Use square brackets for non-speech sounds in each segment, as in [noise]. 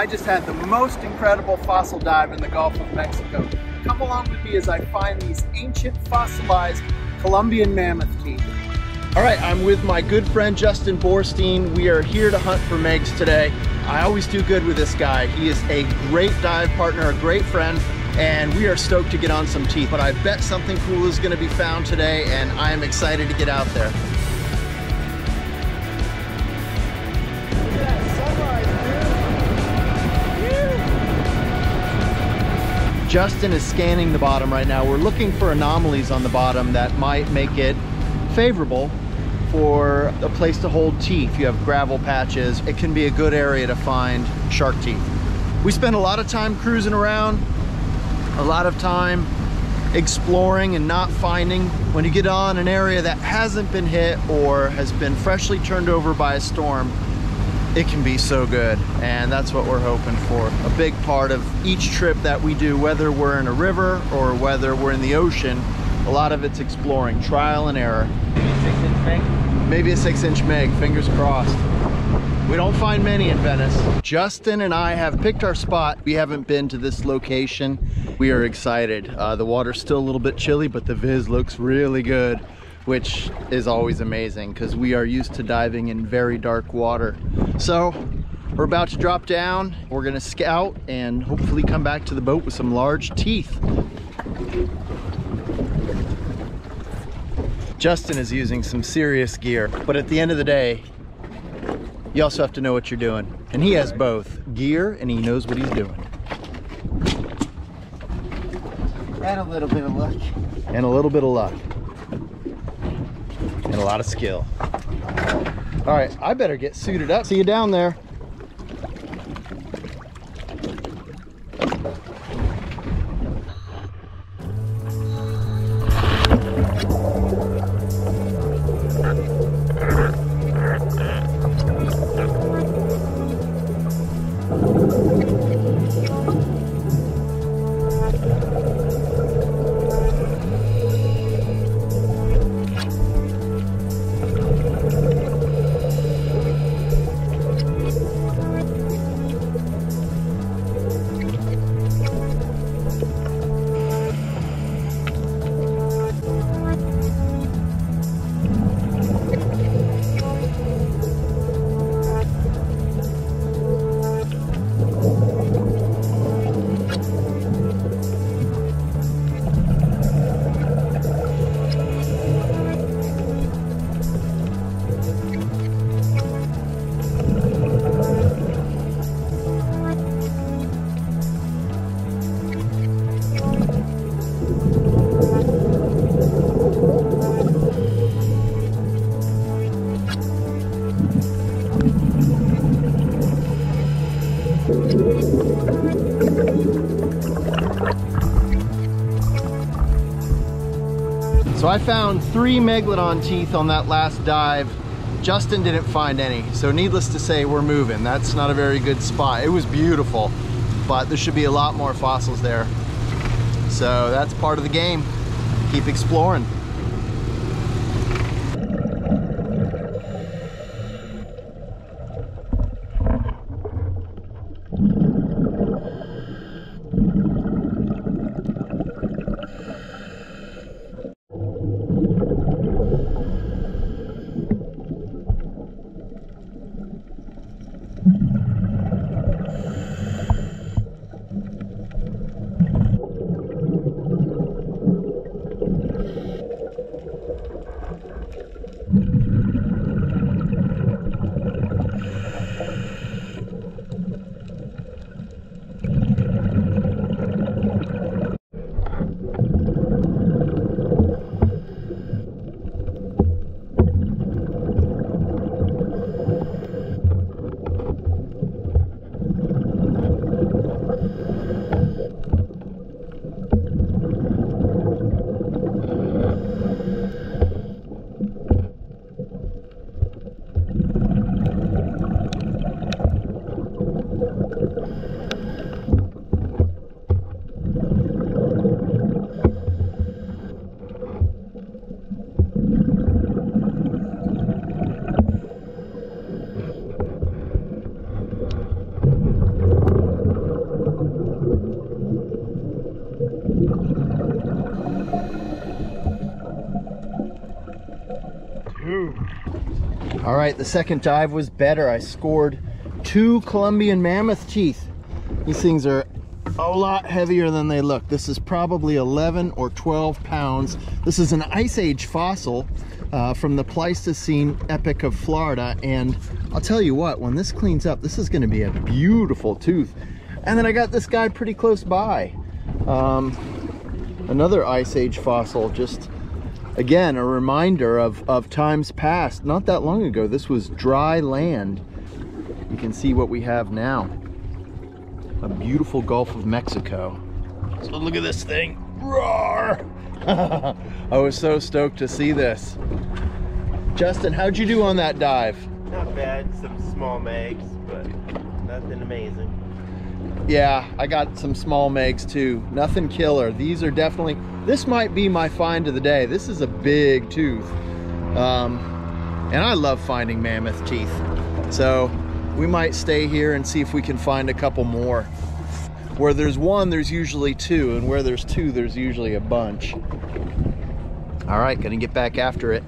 I just had the most incredible fossil dive in the Gulf of Mexico. Come along with me as I find these ancient fossilized Columbian mammoth teeth. All right, I'm with my good friend Justin Boorstein. We are here to hunt for Megs today. I always do good with this guy. He is a great dive partner, a great friend, and we are stoked to get on some teeth. But I bet something cool is gonna be found today, and I am excited to get out there. Justin is scanning the bottom right now. We're looking for anomalies on the bottom that might make it favorable for a place to hold teeth. You have gravel patches. It can be a good area to find shark teeth. We spend a lot of time cruising around, a lot of time exploring and not finding. When you get on an area that hasn't been hit or has been freshly turned over by a storm, it can be so good and that's what we're hoping for a big part of each trip that we do whether we're in a river or whether we're in the ocean a lot of it's exploring trial and error maybe a six inch meg maybe a six inch meg fingers crossed we don't find many in Venice. Justin and I have picked our spot. We haven't been to this location. We are excited. Uh, the water's still a little bit chilly, but the viz looks really good which is always amazing because we are used to diving in very dark water. So we're about to drop down. We're gonna scout and hopefully come back to the boat with some large teeth. Justin is using some serious gear, but at the end of the day, you also have to know what you're doing. And he has both gear and he knows what he's doing. And a little bit of luck. And a little bit of luck and a lot of skill. All right, I better get suited up. See you down there. So I found three Megalodon teeth on that last dive. Justin didn't find any. So needless to say, we're moving. That's not a very good spot. It was beautiful, but there should be a lot more fossils there. So that's part of the game. Keep exploring. All right, the second dive was better. I scored two Columbian mammoth teeth. These things are a lot heavier than they look. This is probably 11 or 12 pounds. This is an Ice Age fossil uh, from the Pleistocene epoch of Florida. And I'll tell you what, when this cleans up, this is gonna be a beautiful tooth. And then I got this guy pretty close by. Um, another Ice Age fossil, just again, a reminder of, of times past. Not that long ago, this was dry land. You can see what we have now a beautiful Gulf of Mexico. So look at this thing. Roar! [laughs] I was so stoked to see this. Justin, how'd you do on that dive? Not bad. Some small mags, but nothing amazing. Yeah, I got some small megs too. Nothing killer. These are definitely, this might be my find of the day. This is a big tooth. Um, and I love finding mammoth teeth. So we might stay here and see if we can find a couple more. Where there's one, there's usually two, and where there's two, there's usually a bunch. All right, gonna get back after it.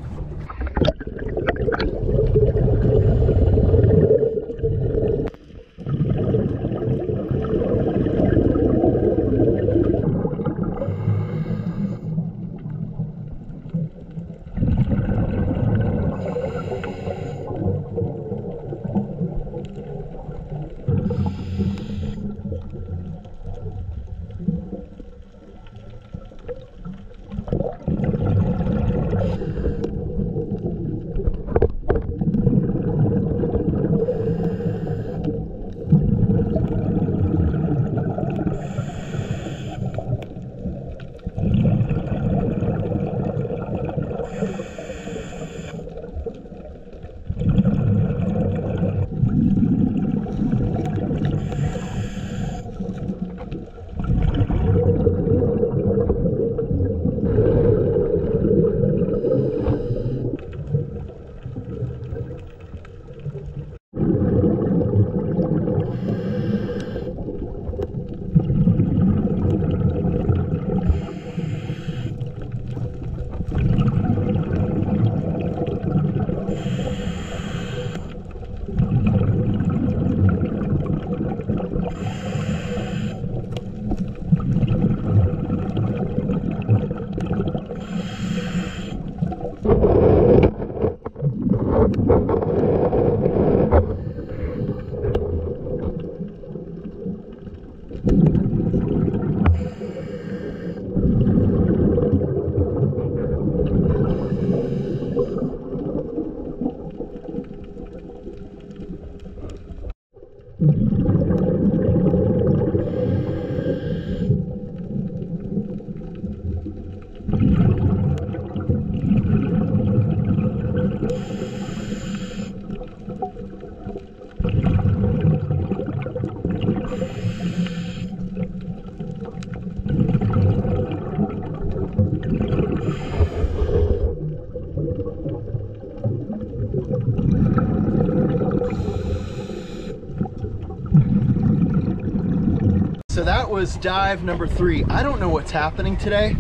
Was dive number three. I don't know what's happening today,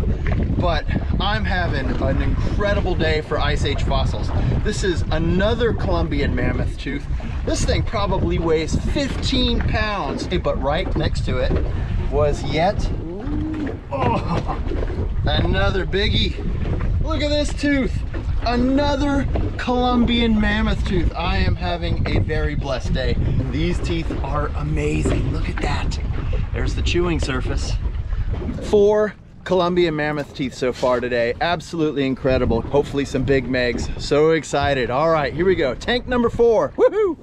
but I'm having an incredible day for Ice Age fossils. This is another Columbian mammoth tooth. This thing probably weighs 15 pounds, but right next to it was yet oh, another biggie. Look at this tooth. Another Columbian mammoth tooth. I am having a very blessed day. These teeth are amazing. Look at that. There's the chewing surface. Four Columbian mammoth teeth so far today. Absolutely incredible. Hopefully some big megs. So excited. All right, here we go. Tank number four. Woohoo!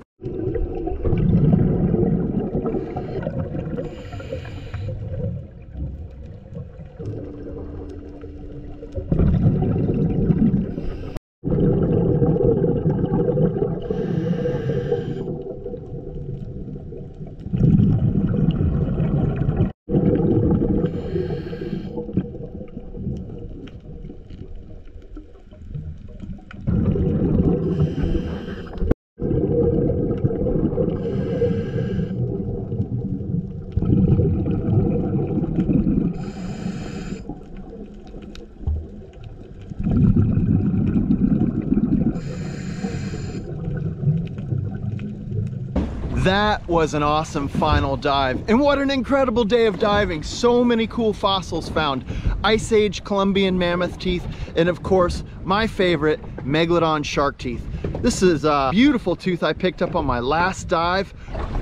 That was an awesome final dive. And what an incredible day of diving. So many cool fossils found. Ice Age Columbian mammoth teeth, and of course, my favorite, Megalodon shark teeth. This is a beautiful tooth I picked up on my last dive,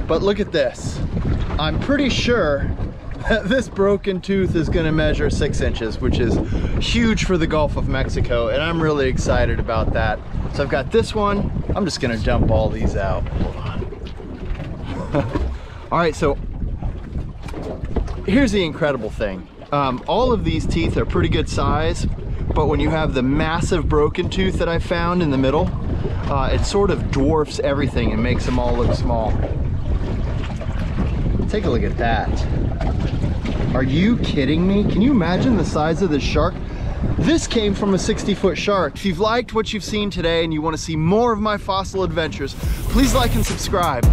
but look at this. I'm pretty sure that [laughs] this broken tooth is gonna measure six inches, which is huge for the Gulf of Mexico, and I'm really excited about that. So I've got this one. I'm just gonna dump all these out. Hold on. [laughs] all right, so here's the incredible thing. Um, all of these teeth are pretty good size, but when you have the massive broken tooth that I found in the middle, uh, it sort of dwarfs everything and makes them all look small. Take a look at that. Are you kidding me? Can you imagine the size of this shark? This came from a 60 foot shark. If you've liked what you've seen today and you want to see more of my fossil adventures, please like and subscribe.